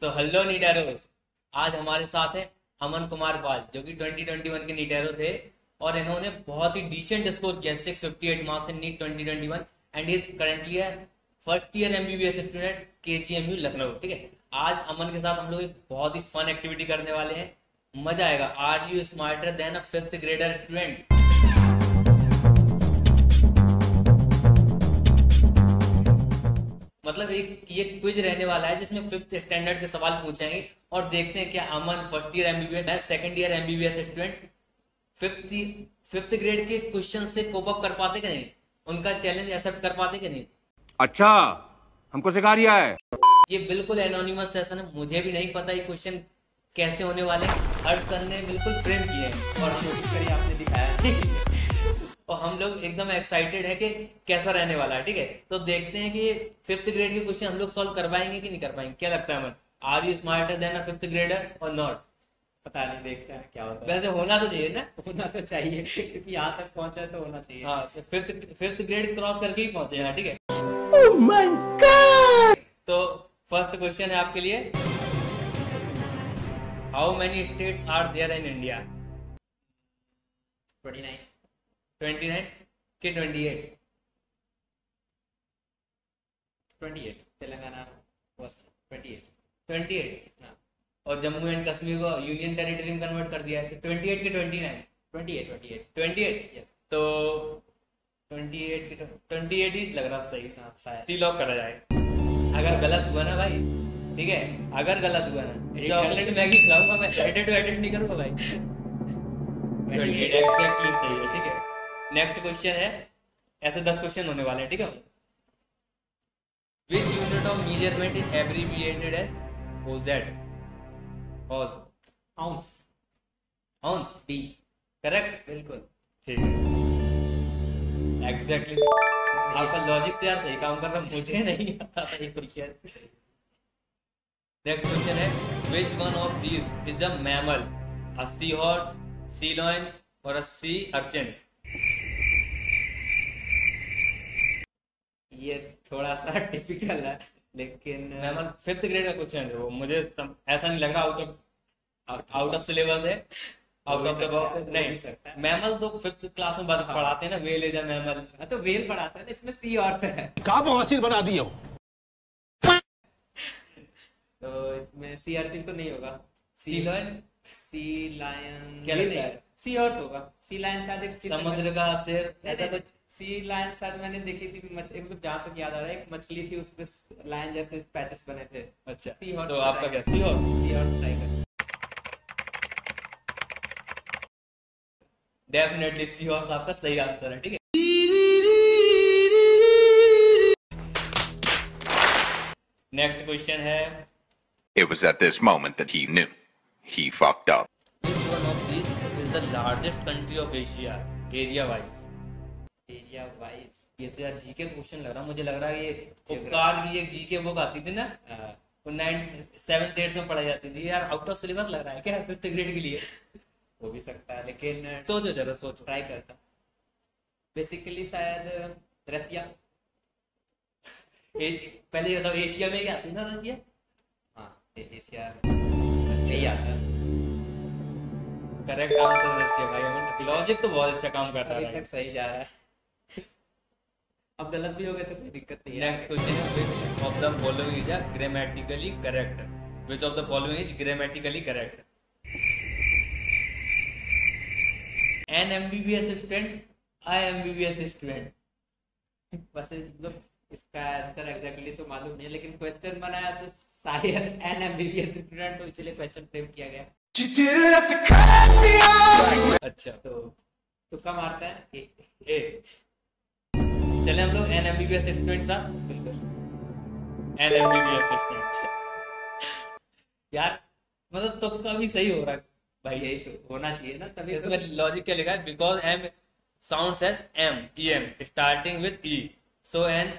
So hello नीटेरोस आज हमारे साथ है अमन कुमार पाल, जो कि 2021 के नीटेरो थे, और इन्होंने बहुत ही डिसेंट स्कोर किया 658 marks in NEET 2021 and is currently है first year MBBS student KGMU Lucknow ठीक है? आज अमन के साथ हम लोग एक बहुत ही फन एक्टिविटी करने वाले हैं। मज़ा आएगा। Are you smarter than a fifth grader student मतलब एक ये क्विज रहने वाला है जिसमें फिफ्थ स्टैंडर्ड के सवाल पूछेंगे और देखते हैं क्या अमन फ़र्स्ट ईयर एमबीबीएस मैं second year MBBS student fifth fifth grade के क्वेश्चन से कोप अप कर पाते कि नहीं? उनका चैलेंज एक्सेप्ट कर पाते कि नहीं? अच्छा हमको सिखा रिया है। ये बिल्कुल एनोनिमस सेशन है मुझे भी नहीं पता ये क्वेश्चन कैसे होने वाले हर सर ने बिल्कुल फ्रेम किए हैं और करी आपने दिखाया और हम लोग एकदम एक्साइटेड है कि कैसा रहने वाला है ठीक है? तो देखते हैं कि फिफ्थ ग्रेड के क्वेश्चन हम लोग सॉल्व कर पाएँगे कि नहीं कर पाएँगे क्या लगता है मन are you smarter than fifth grader और नॉट पता नहीं देखते हैं क्या होता है। वैसे होना तो चाहिए ना? होना तो चाहिए क्योंकि यहाँ तक पहुँचा है तो होना चाहिए। हाँ फिफ्थ फिफ्थ ग्रेड क्रॉस करके ही पहुँचे यहाँ ठीक है? Oh तो फ़र्स्ट क्वेश्चन है आपके लिए। How many states are there in India twenty nine twenty nine के twenty eight twenty eight Telangana twenty eight twenty eight हाँ. और जम्मू एंड कश्मीर को यूनियन टेरिटरी में कन्वर्ट कर दिया है। तो ट्वेंटी एट के twenty nine twenty eight twenty eight twenty eight yes तो ट्वेंटी एट के ट्वेंटी एट ही लग रहा सही। हाँ सी लॉक करा जाए। अगर गलत हुआ ना भाई ठीक है? अगर गलत हुआ ना। चॉकलेट मैगी खिलाऊँगा मैं। एडिट एडिट नहीं करूँगा भाई। एग्जैक्टली सही है ठीक है? नेक्स्ट क्वेश्चन है। ऐसे दस क्वेश्चन होने वाले हैं ठीक है? Which unit of measurement is abbreviated as OZ oz ounce ounce D correct बिल्कुल ठीक है। एग्जैक्टली आपका लॉजिक तो यार सही काम कर रहा मुझे नहीं आता था ये क्वेश्चन नेक्स्ट क्वेश्चन है। Which one of these is a mammal a sea horse sea lion और अ सी अर्चिन ये थोड़ा सा टिपिकल है लेकिन मैमल फिफ्थ ग्रेड का क्वेश्चन है वो मुझे सम, ऐसा नहीं लग रहा out of out of syllabus है आउट ऑफ़ द हो बॉक्स नहीं सकता है। मैमल तो फिफ्थ क्लास में बाद पढ़ाते हैं ना वेल इज़ अ मैमल हाँ, तो वेल पढ़ाता है तो इसमें सी और से है। का बवासीर बना दिए हो। तो इसमें सी अर्चिन तो नहीं होगा। सी लॉयन सी लायन क्या नहीं है? सी हॉर्स होगा। सी लायन शायद समुद्र का शेर ऐसा कुछ सी लायन शायद मैंने देखी थी मछ एक मतलब जहाँ तक याद आ रहा है एक मछली थी उसमें लायन जैसे पैचेस बने थे। अच्छा सी हॉर्स तो आपका क्या सी हॉर्स सी हॉर्स कर डेफिनेटली सी हॉर्स आपका सही आंसर है ठीक है? नेक्स्ट क्वेश्चन है। It was at this moment that he knew. He fucked up. which one of these is the largest country of Asia area wise area wise ये तो यार GK question लग रहा मुझे लग रहा है ये की एक जीके बुक आती थी ना वो नाइन सेवन एट में पढ़ाई जाती थी। यार आउट ऑफ़ सिलेबस लग रहा है क्या फिफ्थ ग्रेड के लिए? हो भी सकता है लेकिन सोचो जरा सोचो। ट्राई करता बेसिकली शायद रसिया। पहले बताओ एशिया में ही आती ना रशिया हाँ एशिया यही आता करेक्ट आंसर रशिया भाई लॉजिक तो बहुत अच्छा काम कर रहा है। सही जा रहा है। अब गलत भी हो गए तो कोई दिक्कत नहीं है। नेक्स्ट क्वेश्चन है which of the following is a grammatically correct? Which of the following is grammatically correct? An mbbs student i mbbs student. वैसे मतलब इसका आंसर एग्जैक्टली तो मालूम नहीं है लेकिन क्वेश्चन बनाया तो शायद एन एमबीबीएस स्टूडेंट तो इसलिए क्वेश्चन फ्रेम किया गया। अच्छा। तो तुक्का मारता है? ए, ए। चले हम लोग एन एमबीबीएस स्टूडेंट सा। बिल्कुल। एन एमबीबीएस स्टूडेंट यार मतलब तुक्का भी सही हो रहा है। भाई यही तो होना चाहिए ना तभी तो। इसमें लॉजिक क्या लिखा है because M sound as M E M starting with E so an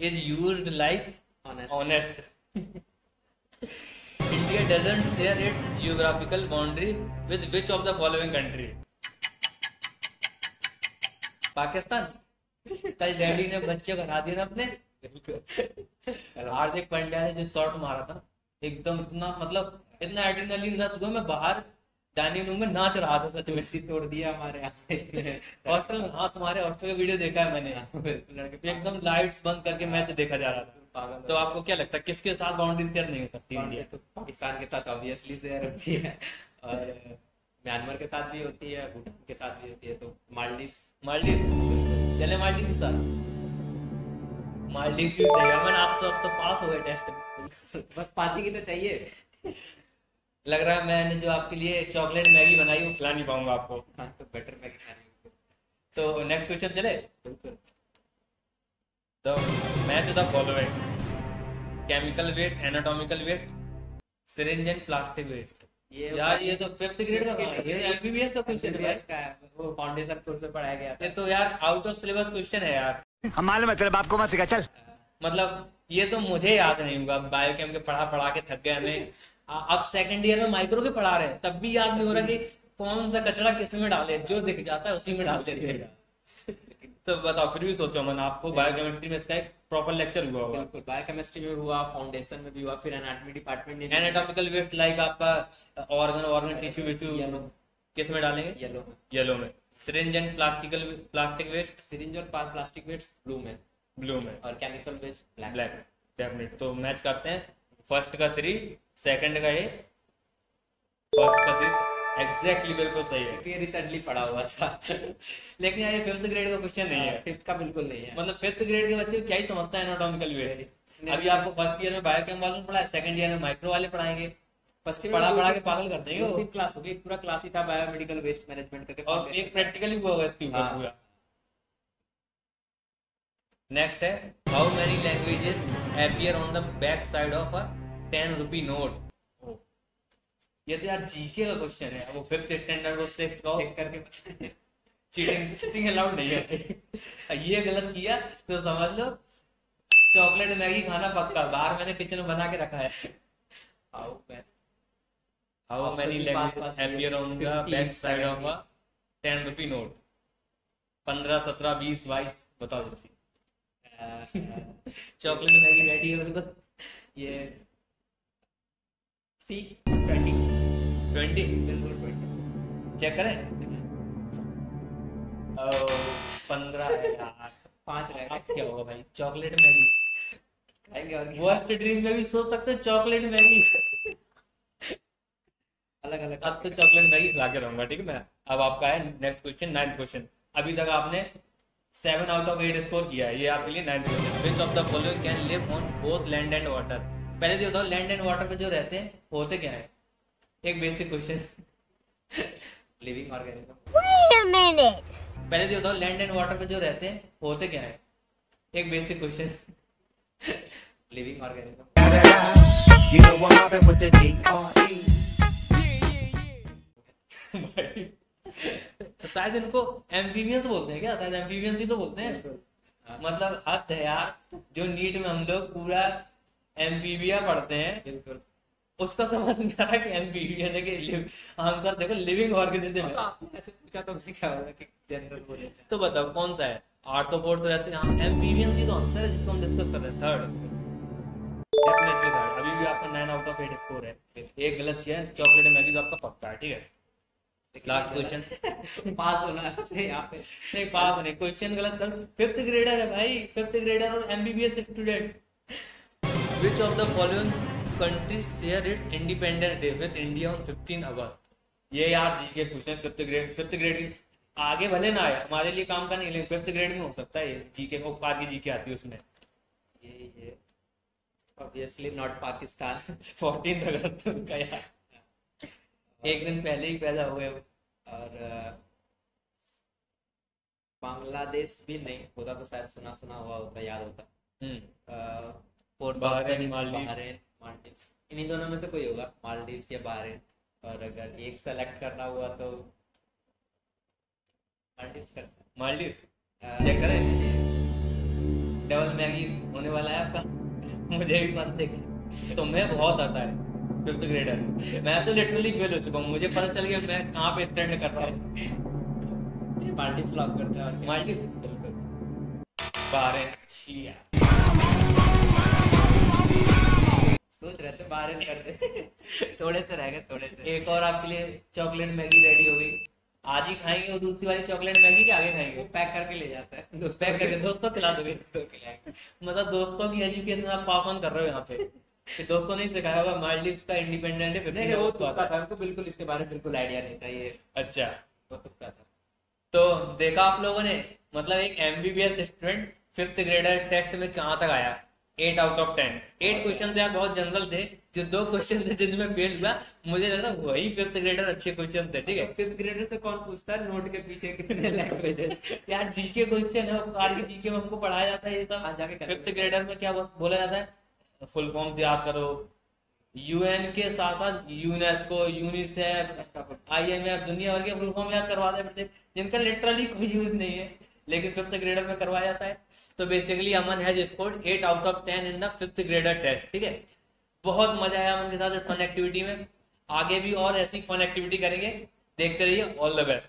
is use like Honest. Honest India doesn't share its geographical boundary with which of the following country Pakistan कल daddy ने बच्चे को हरा दिया ना अपने। हार्दिक पांड्या ने जो शॉट मारा था एकदम इतना मतलब इतना एड्रेनलिन रश हुआ मैं बाहर डाइनिंग रूम में नाच रहा था सच में तोड़ दिया हमारे यहाँ हॉस्टल में हाँ तुम्हारे हॉस्टल का वीडियो देखा है मैंने लड़के एकदम लाइट्स बंद करके मैच देखा जा रहा था। पागल तो आपको क्या लगता है किसके साथ बाउंड्री शेयर नहीं करती इंडिया तो पाकिस्तान के साथ ऑब्वियसली शेयर होती है। और म्यांमार के साथ भी होती है भूटान के साथ भी होती है तो मालदीव मालदीव चले मालदीव साथ। मालदीव भी अमन आप तो अब तो पास हो गए टेस्ट बस पासी की तो चाहिए। लग रहा है मैंने जो आपके लिए चॉकलेट मैगी बनाई वो खिला नहीं पाऊँगा आपको। हाँ तो बेटर मैगी खाने तो नेक्स्ट क्वेश्चन चले? तो match the following chemical waste anatomical waste syringe and plastic waste ये यार ये तो फिफ्थ ग्रेड का ये एमबीबीएस का क्वेश्चन है का वो फाउंडेशन कोर्स में पढ़ाया गया ये तो यार आउट ऑफ़ सिलेबस क्वेश्चन है यार। हम मालूम है तेरे बाप को मत सिखा चल। मतलब ये तो मुझे याद नहीं होगा बायोकेम के पढ़ा पढ़ा के थक गए हमें अब सेकंड ईयर में माइक्रो के पढ़ा रहे हैं। तब भी याद नहीं हो रहा कि कौन सा कचरा किसमें डाले जो दिख जाता है उसी में डाल देते हैं। तो बताओ फिर भी सोचो मन आपको बायोकेमिस्ट्री में इसका एक प्रॉपर लेक्चर हुआ होगा। बिल्कुल बायोकेमिस्ट्री में हुआ फाउंडेशन में भी हुआ फिर एनाटॉमी डिपार्टमेंट ने एनाटॉमिकल वेस्ट लाइक आपका ऑर्गन ऑर्गन टिश्यू विश्यू. किसमें डालेंगे? येलो येलो में। Syringe and plastical plastic waste syringe और प्लास्टिक वेस्ट ब्लू में। ब्लू में। और chemical waste black black definite तो मैच करते हैं। फ़र्स्ट का थ्री सेकंड का ए फ़र्स्ट का थ्री एग्जैक्टली बिल्कुल सही है। ये रिसेंटली पढ़ा हुआ था। लेकिन यार ये फिफ्थ ग्रेड का क्वेश्चन नहीं है। फिफ्थ का बिल्कुल नहीं है। मतलब फिफ्थ ग्रेड के बच्चे क्या ही समझता है एनाटॉमिकल वेस्ट अभी आपको फ़र्स्ट ईयर में बायोकेम वालों ने पढ़ाया सेकंड ईयर में माइक्रो वाले पढ़ाएँगे। फ़र्स्ट पढ़ा पढ़ा के पागल कर देंगे वो। क्लास होगी पूरा क्लास ही था बायोमेडिकल वेस्ट मैनेजमेंट करके और एक प्रैक्टिकली हुआ होगा इसके ऊपर हाँ। पूरा। नेक्स्ट है how many languages appear on the back side of a ten rupee note ये तो यार जीके का क्वेश्चन है वो फिफ्थ स्टैंडर्ड को सिक्स का चेक करके चीटिंग चीटिंग अलाउड नहीं है ये गलत किया तो समझ लो चॉकलेट मैगी खाना पक्का बाहर मैंने किचन में बना के रखा है। हाउ मैं how many languages pass on the back side of 70. A ten rupee note पंद्रह सत्रह बीस बाईस बताओ जल्दी चॉकलेट मैगी रेडी है बिल्कुल ये सी ट्वेंटी ट्वेंटी बिल्कुल ट्वेंटी चेक करें? पंद्रह यार. पाँच रह गए. क्या होगा भाई? चॉकलेट मैगी खाएँगे और? वर्स्ट ड्रीम में भी सोच सकते हैं चॉकलेट मैगी अलग अलग. अब तो चॉकलेट मैगी खिला के रहूँगा ठीक है मैं अब आपका है नेक्स्ट क्वेश्चन नाइन्थ क्वेश्चन अभी तक आपने seven out of eight score किया है ये आपके लिए ninth question which of the following can live on both land and water पहले तो बताओ लैंड एंड वाटर पे जो रहते हैं होते क्या है? एक basic question living organism Wait a minute. पहले तो बताओ लैंड एंड वाटर पे जो रहते हैं होते क्या है? एक basic question living organism You know I'm mobbing with the D.R.E. तो शायद इनको एम्फीबियंस बोलते हैं क्या? शायद एम्फीबियंस ही तो बोलते हैं। मतलब हद है यार जो नीट में हम लोग पूरा एम्फीबिया पढ़ते हैं। बिल्कुल। उसका समझ नहीं आ रहा कि एम्फीबियन है? कि आंसर देखो लिविंग ऑर्गेनिज्म तो है आपने ऐसे पूछा तो मुझे क्या होगा कि जनरल बोले तो बताओ कौन सा है? आर्थ्रोपोड्स रहते हैं हाँ एम्फीबियंस ही तो आंसर है जिसको हम डिस्कस कर रहे हैं थर्ड डेफिनेटली थर्ड अभी भी आपका nine out of eight score है। एक गलत किया है चॉकलेट मैगी तो आपका पक्का है ठीक है? लास्ट क्वेश्चन पास होना है यहाँ पे। नहीं पास नहीं क्वेश्चन गलत कर फिफ्थ ग्रेडर है भाई। फिफ्थ ग्रेडर और MBBS student which of the following countries share its independence day with India on 15 अगस्त ये यार G K question fifth grade fifth grade की आगे भले ना आए हमारे लिए काम का नहीं लेकिन फिफ्थ ग्रेड में हो सकता है जीके को पार की जीके आती है उसमें। ये ये ऑब्वियसली नॉट पाकिस्तान 14 अगस्त उनका यार। एक दिन पहले ही पैदा हुए। और बांग्लादेश भी नहीं होता तो शायद सुना सुना हुआ होता याद होता। हम्म। Bahrain Maldives. इन्हीं दोनों में से कोई होगा मालदीव्स या बहरीन और अगर एक सेलेक्ट करना हुआ तो मालदीव्स करते हैं। मालदीव चेक करें। डबल मैगी होने वाला है आपका? मुझे भी पता है। तुम्हें बहुत आता है फिफ्थ ग्रेडर मैं तो लिटरली फेल हो चुका हूँ। मुझे पता चल गया मैं कहाँ पे स्टैंड कर रहा हूँ। ये मालदीव्स लॉक करते हैं? मालदीव बारह छिया सोच रहे थे बाहर कर दे थोड़े से रह गए थोड़े से। एक और आपके लिए चॉकलेट मैगी रेडी हो गई। आज ही खाएँगे वो दूसरी वाली चॉकलेट मैगी के आगे वो खाएँगे पैक करके ले जाता है। दोस्त पैक करके दोस्तों खिला दोगे दोस्तों के। मतलब दोस्तों की एजुकेशन आप पास ऑन कर रहे हो यहाँ पे। कि दोस्तों ने सिखाया होगा मालदीव्स का इंडिपेंडेंट है नहीं नहीं वो तुक्का था। उनको बिल्कुल इसके बारे में बिल्कुल आइडिया नहीं था ये। अच्छा। वो तुक्का था। तो देखा आप लोगों ने मतलब एक MBBS student fifth grader test में कहाँ तक आया? Eight out of ten eight question थे बहुत जनरल थे जो दो क्वेश्चन थे जिनमें फेल हुआ मुझे लग रहा वही फिफ्थ ग्रेडर अच्छे क्वेश्चन थे ठीक है? फिफ्थ ग्रेडर से कौन पूछता है? नोट के पीछे कितने लैंग्वेजेस यार जीके क्वेश्चन है कार के जीके में हमको पढ़ाया जाता है ये सब. हाँ, जाके फिफ्थ ग्रेडर में क्या बोला जाता है? फुल फॉर्म याद करो. यूएन के साथ साथ UNESCO UNICEF I M F दुनिया भर के फुल फॉर्म याद करवाते हैं। जिनका लिटरली कोई यूज़ नहीं है। लेकिन फिफ्थ ग्रेडर में करवाया जाता है। तो basically Aman has scored eight out of ten in the fifth grader test ठीक है? बहुत मज़ा आया अमन के साथ इस फन एक्टिविटी में। आगे भी और ऐसी फन एक्टिविटी करेंगे। देखते रहिए ऑल द बेस्ट